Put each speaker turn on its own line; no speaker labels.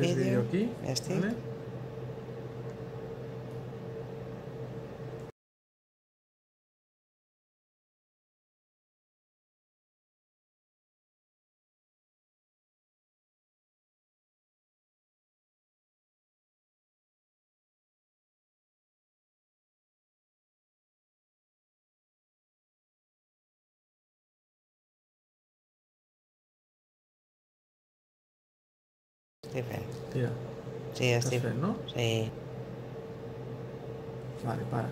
Haces vídeo aquí.
Este.
¿vale?
Stephen.
Tira.
Sí, Stephen.
¿no?
Sí.
Vale, para.